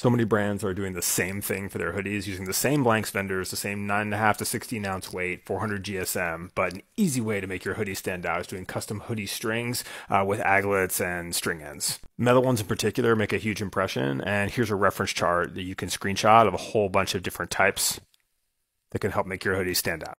So many brands are doing the same thing for their hoodies using the same blanks vendors, the same 9.5 to 16 ounce weight, 400 GSM. But an easy way to make your hoodie stand out is doing custom hoodie strings uh, with aglets and string ends. Metal ones in particular make a huge impression. And here's a reference chart that you can screenshot of a whole bunch of different types that can help make your hoodie stand out.